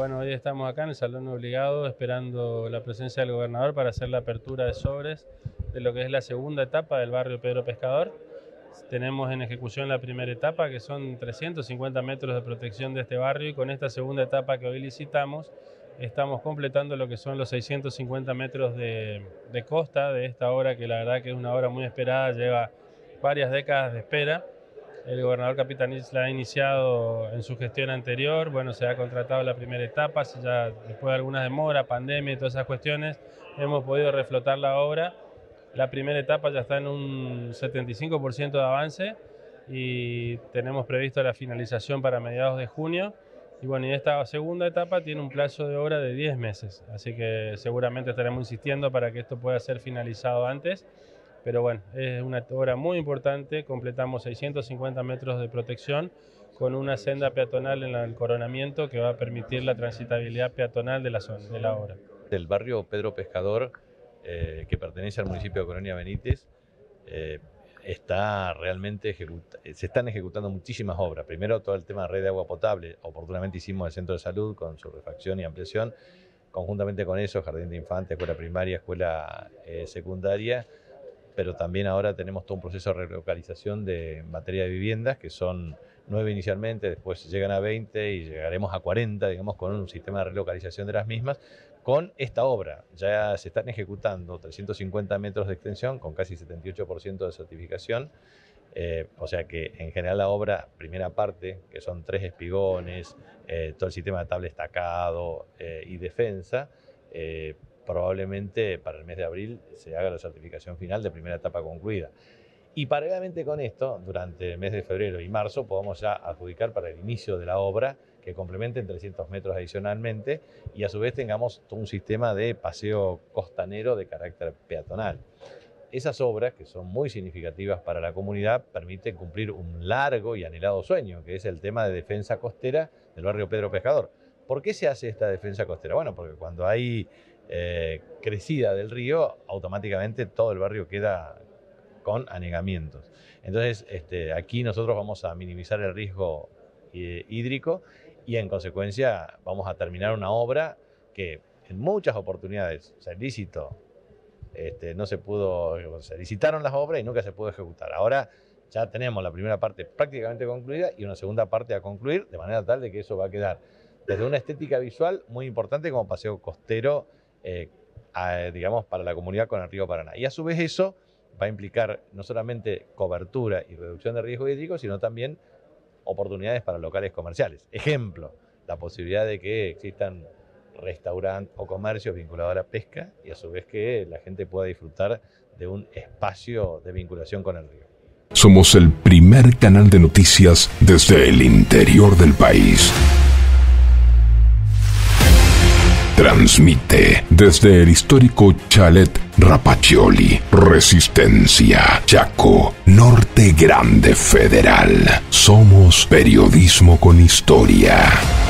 Bueno, hoy estamos acá en el Salón Obligado esperando la presencia del gobernador para hacer la apertura de sobres de lo que es la segunda etapa del barrio Pedro Pescador. Tenemos en ejecución la primera etapa, que son 350 metros de protección de este barrio, y con esta segunda etapa que hoy licitamos, estamos completando lo que son los 650 metros de, de costa de esta obra, que la verdad que es una obra muy esperada, lleva varias décadas de espera. El gobernador Capitanich la ha iniciado en su gestión anterior, bueno, se ha contratado la primera etapa, ya después de algunas demoras, pandemia y todas esas cuestiones, hemos podido reflotar la obra. La primera etapa ya está en un 75% de avance y tenemos previsto la finalización para mediados de junio. Y bueno, y esta segunda etapa tiene un plazo de obra de 10 meses, así que seguramente estaremos insistiendo para que esto pueda ser finalizado antes. Pero bueno, es una obra muy importante, completamos 650 metros de protección con una senda peatonal en el coronamiento que va a permitir la transitabilidad peatonal de la zona, de la obra. Del barrio Pedro Pescador, eh, que pertenece al municipio de Colonia Benítez, eh, está realmente se están ejecutando muchísimas obras. Primero todo el tema de red de agua potable, oportunamente hicimos el centro de salud con su refacción y ampliación, conjuntamente con eso, jardín de infantes, escuela primaria, escuela eh, secundaria, pero también ahora tenemos todo un proceso de relocalización de materia de viviendas, que son nueve inicialmente, después llegan a 20 y llegaremos a 40, digamos, con un sistema de relocalización de las mismas, con esta obra. Ya se están ejecutando 350 metros de extensión, con casi 78% de certificación, eh, o sea que en general la obra, primera parte, que son tres espigones, eh, todo el sistema de tabla estacado eh, y defensa, probablemente para el mes de abril se haga la certificación final de primera etapa concluida. Y paralelamente con esto, durante el mes de febrero y marzo, podemos ya adjudicar para el inicio de la obra que complementen 300 metros adicionalmente y a su vez tengamos un sistema de paseo costanero de carácter peatonal. Esas obras, que son muy significativas para la comunidad, permiten cumplir un largo y anhelado sueño, que es el tema de defensa costera del barrio Pedro Pescador. ¿Por qué se hace esta defensa costera? Bueno, porque cuando hay eh, crecida del río, automáticamente todo el barrio queda con anegamientos. Entonces, este, aquí nosotros vamos a minimizar el riesgo eh, hídrico y en consecuencia vamos a terminar una obra que en muchas oportunidades, o sea, lícito, este, no se pudo, se licitaron las obras y nunca se pudo ejecutar. Ahora ya tenemos la primera parte prácticamente concluida y una segunda parte a concluir, de manera tal de que eso va a quedar desde una estética visual muy importante como paseo costero eh, digamos, para la comunidad con el río Paraná. Y a su vez eso va a implicar no solamente cobertura y reducción de riesgo hídrico, sino también oportunidades para locales comerciales. Ejemplo, la posibilidad de que existan restaurantes o comercios vinculados a la pesca y a su vez que la gente pueda disfrutar de un espacio de vinculación con el río. Somos el primer canal de noticias desde el interior del país. Transmite desde el histórico Chalet Rapaccioli, Resistencia, Chaco, Norte Grande Federal. Somos periodismo con historia.